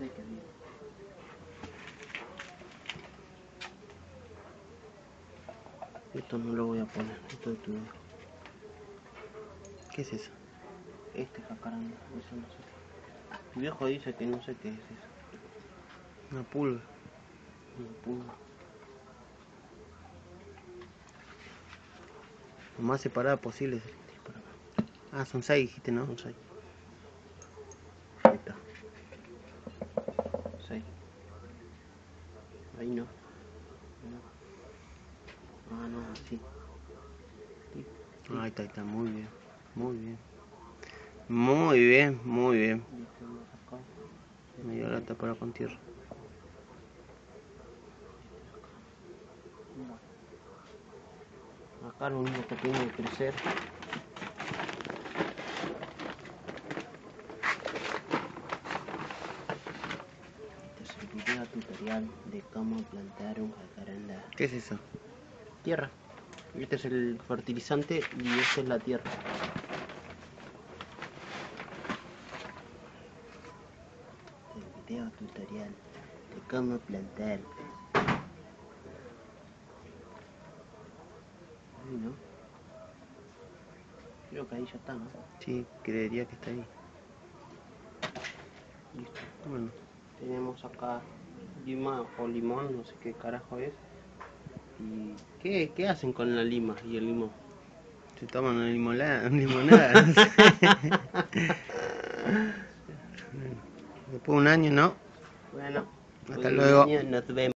sé qué digo. Esto no lo voy a poner, esto es tu viejo. ¿Qué es eso? Este jacaranda, eso no sé. Tu viejo dice que no sé qué es eso. Una pulga. Una pulga. Lo más separada posible. Ah, son seis, dijiste, ¿no? Son seis. Ahí está. Seis. Ahí no. Ah, no, así. Sí. Ahí está, ahí está, muy bien. Muy bien. Muy bien, muy bien. Me la tapada con tierra. Acá lo único que tiene que crecer Este es el video tutorial de cómo plantar un jacaranda. ¿Qué es eso? Tierra. Este es el fertilizante y esta es la tierra. El video tutorial de cómo plantar. Ahí, ¿no? Creo que ahí ya está, ¿no? Sí, creería que está ahí. Listo. Bueno, Tenemos acá lima o limón, no sé qué carajo es. ¿Y qué, qué hacen con la lima y el limón? se toman una limonada. limonada. Después de un año, ¿no? Bueno, Hasta luego. nos vemos.